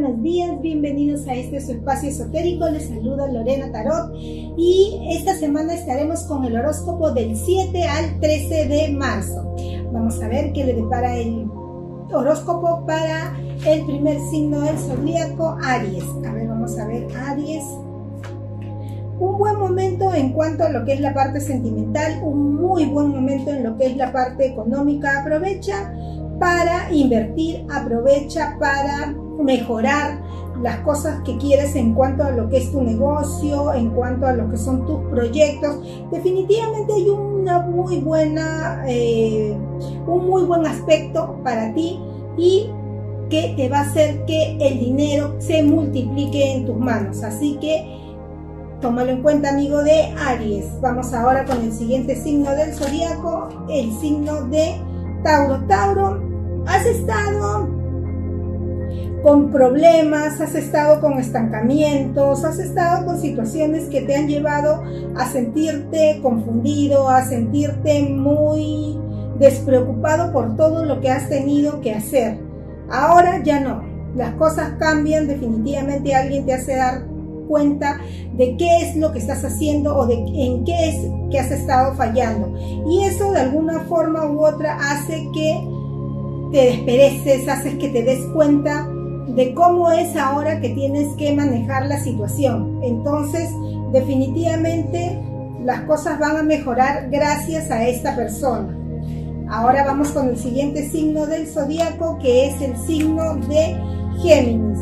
buenos días, bienvenidos a este su espacio esotérico. Les saluda Lorena Tarot y esta semana estaremos con el horóscopo del 7 al 13 de marzo. Vamos a ver qué le depara el horóscopo para el primer signo del zodíaco, Aries. A ver, vamos a ver, Aries. Un buen momento en cuanto a lo que es la parte sentimental, un muy buen momento en lo que es la parte económica. Aprovecha para invertir, aprovecha para mejorar las cosas que quieres en cuanto a lo que es tu negocio, en cuanto a lo que son tus proyectos. Definitivamente hay una muy buena, eh, un muy buen aspecto para ti y que te va a hacer que el dinero se multiplique en tus manos. Así que tómalo en cuenta, amigo de Aries. Vamos ahora con el siguiente signo del zodiaco, el signo de Tauro. Tauro, has estado con problemas, has estado con estancamientos, has estado con situaciones que te han llevado a sentirte confundido, a sentirte muy despreocupado por todo lo que has tenido que hacer. Ahora ya no, las cosas cambian, definitivamente alguien te hace dar cuenta de qué es lo que estás haciendo o de en qué es que has estado fallando. Y eso de alguna forma u otra hace que te despereces, hace que te des cuenta de cómo es ahora que tienes que manejar la situación. Entonces, definitivamente las cosas van a mejorar gracias a esta persona. Ahora vamos con el siguiente signo del zodiaco, que es el signo de Géminis.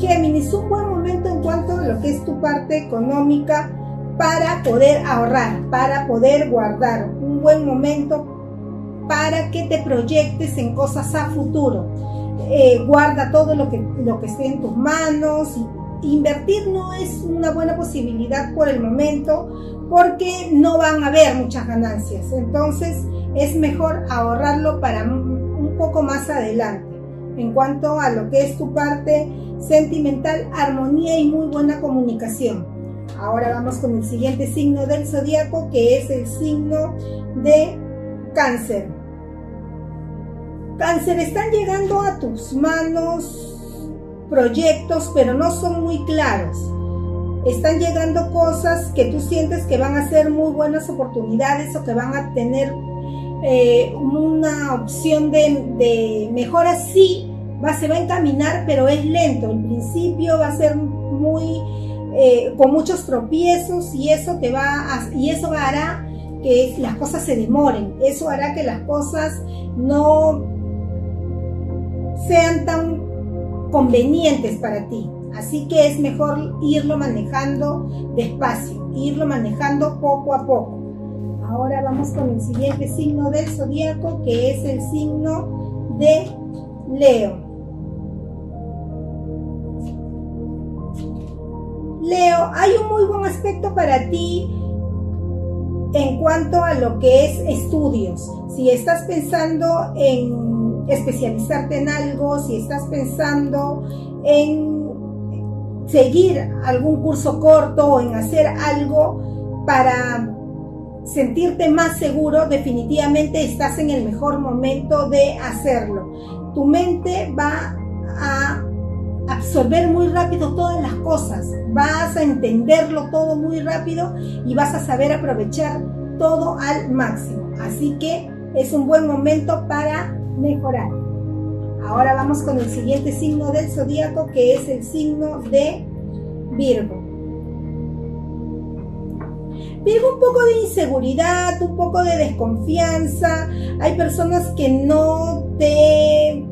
Géminis, un buen momento en cuanto a lo que es tu parte económica para poder ahorrar, para poder guardar. Un buen momento para que te proyectes en cosas a futuro eh, guarda todo lo que, lo que esté en tus manos. Invertir no es una buena posibilidad por el momento porque no van a haber muchas ganancias. Entonces es mejor ahorrarlo para un poco más adelante. En cuanto a lo que es tu parte sentimental, armonía y muy buena comunicación. Ahora vamos con el siguiente signo del zodiaco que es el signo de cáncer. Cáncer, están llegando a tus manos proyectos, pero no son muy claros. Están llegando cosas que tú sientes que van a ser muy buenas oportunidades o que van a tener eh, una opción de, de mejora. Sí, va, se va a encaminar, pero es lento. El principio va a ser muy eh, con muchos tropiezos y eso te va a, y eso hará que las cosas se demoren. Eso hará que las cosas no sean tan convenientes para ti. Así que es mejor irlo manejando despacio, irlo manejando poco a poco. Ahora vamos con el siguiente signo del zodiaco, que es el signo de Leo. Leo, hay un muy buen aspecto para ti en cuanto a lo que es estudios. Si estás pensando en especializarte en algo, si estás pensando en seguir algún curso corto o en hacer algo para sentirte más seguro, definitivamente estás en el mejor momento de hacerlo. Tu mente va a absorber muy rápido todas las cosas, vas a entenderlo todo muy rápido y vas a saber aprovechar todo al máximo. Así que es un buen momento para mejorar. Ahora vamos con el siguiente signo del zodíaco que es el signo de Virgo. Virgo un poco de inseguridad, un poco de desconfianza. Hay personas que no te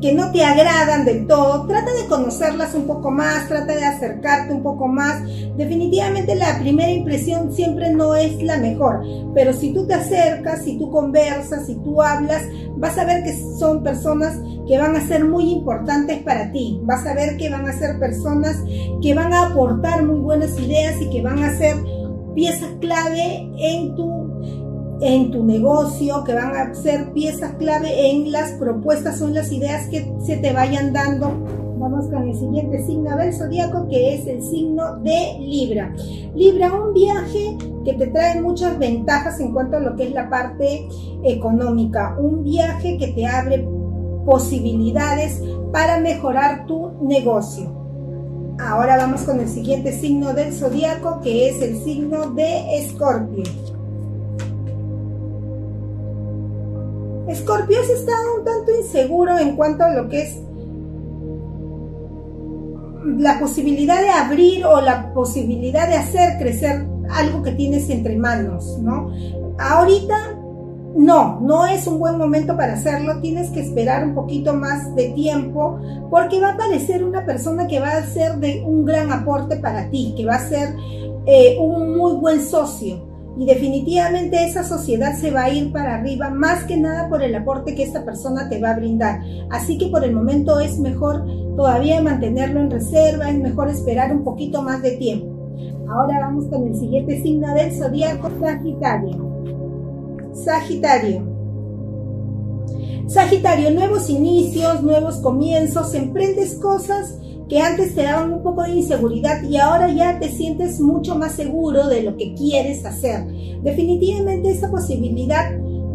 que no te agradan del todo, trata de conocerlas un poco más, trata de acercarte un poco más. Definitivamente la primera impresión siempre no es la mejor, pero si tú te acercas, si tú conversas, si tú hablas, vas a ver que son personas que van a ser muy importantes para ti. Vas a ver que van a ser personas que van a aportar muy buenas ideas y que van a ser piezas clave en tu en tu negocio, que van a ser piezas clave en las propuestas en las ideas que se te vayan dando. Vamos con el siguiente signo del zodiaco que es el signo de Libra. Libra, un viaje que te trae muchas ventajas en cuanto a lo que es la parte económica. Un viaje que te abre posibilidades para mejorar tu negocio. Ahora vamos con el siguiente signo del zodiaco que es el signo de Escorpio. Escorpio has estado un tanto inseguro en cuanto a lo que es la posibilidad de abrir o la posibilidad de hacer crecer algo que tienes entre manos, ¿no? Ahorita no, no es un buen momento para hacerlo, tienes que esperar un poquito más de tiempo porque va a aparecer una persona que va a ser de un gran aporte para ti, que va a ser eh, un muy buen socio y definitivamente esa sociedad se va a ir para arriba más que nada por el aporte que esta persona te va a brindar. Así que por el momento es mejor todavía mantenerlo en reserva, es mejor esperar un poquito más de tiempo. Ahora vamos con el siguiente signo del zodiaco, Sagitario. Sagitario. Sagitario, nuevos inicios, nuevos comienzos, emprendes cosas que antes te daban un poco de inseguridad y ahora ya te sientes mucho más seguro de lo que quieres hacer. Definitivamente esa posibilidad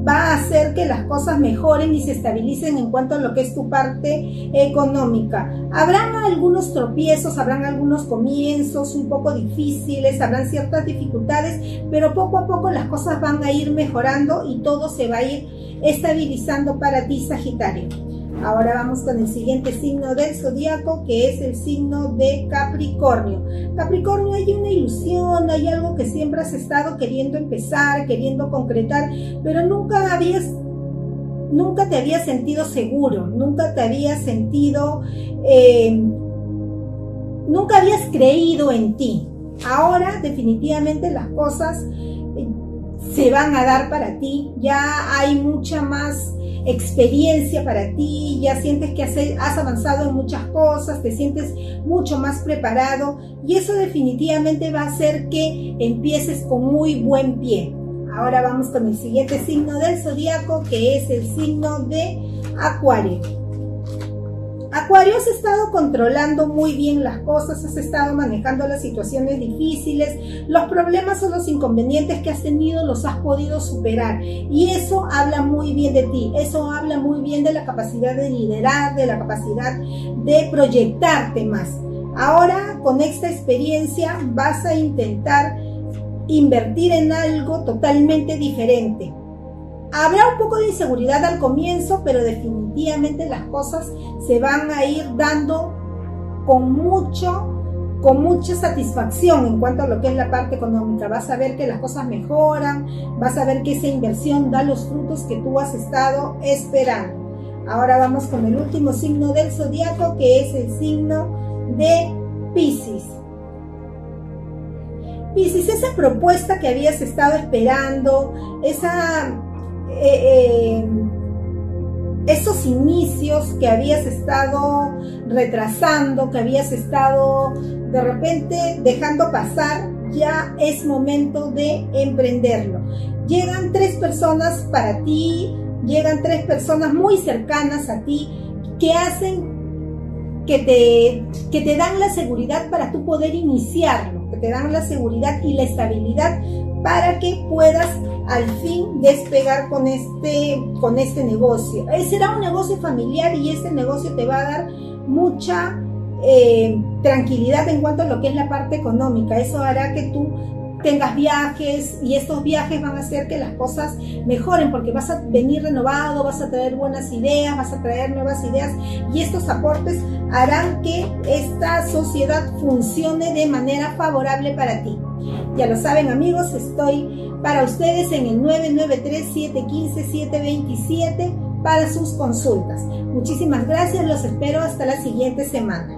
va a hacer que las cosas mejoren y se estabilicen en cuanto a lo que es tu parte económica. Habrán algunos tropiezos, habrán algunos comienzos un poco difíciles, habrán ciertas dificultades, pero poco a poco las cosas van a ir mejorando y todo se va a ir estabilizando para ti, Sagitario. Ahora vamos con el siguiente signo del zodiaco, que es el signo de Capricornio. Capricornio, hay una ilusión, hay algo que siempre has estado queriendo empezar, queriendo concretar, pero nunca habías nunca te habías sentido seguro, nunca te habías sentido, eh, nunca habías creído en ti. Ahora definitivamente las cosas eh, se van a dar para ti, ya hay mucha más experiencia para ti, ya sientes que has, avanzado en muchas cosas, te sientes mucho más preparado y eso definitivamente va a hacer que empieces con muy buen pie. Ahora vamos con el siguiente signo del zodiaco que es el signo de Acuario. Acuario, has estado controlando muy bien las cosas, has estado manejando las situaciones difíciles, los problemas o los inconvenientes que has tenido los has podido superar y eso habla muy bien de ti, eso habla muy bien de la capacidad de liderar, de la capacidad de proyectarte más. Ahora con esta experiencia vas a intentar invertir en algo totalmente diferente Habrá un poco de inseguridad al comienzo, pero definitivamente las cosas se van a ir dando con mucho con mucha satisfacción en cuanto a lo que es la parte económica. Vas a ver que las cosas mejoran, vas a ver que esa inversión da los frutos que tú has estado esperando. Ahora vamos con el último signo del zodiaco, que es el signo de Pisces. Pisces, esa propuesta que habías estado esperando, esa eh, eh, esos inicios que habías estado retrasando, que habías estado de repente dejando pasar, ya es momento de emprenderlo. Llegan tres personas para ti, llegan tres personas muy cercanas a ti que hacen que te, que te dan la seguridad para tú poder iniciarlo, que te dan la seguridad y la estabilidad para que puedas al fin despegar con este, con este negocio. Eh, será un negocio familiar y este negocio te va a dar mucha eh, tranquilidad en cuanto a lo que es la parte económica. Eso hará que tú tengas viajes y estos viajes van a hacer que las cosas mejoren porque vas a venir renovado, vas a traer buenas ideas, vas a traer nuevas ideas y estos aportes harán que esta sociedad funcione de manera favorable para ti. Ya lo saben amigos, estoy para ustedes en el 993-715-727 para sus consultas. Muchísimas gracias, los espero hasta la siguiente semana.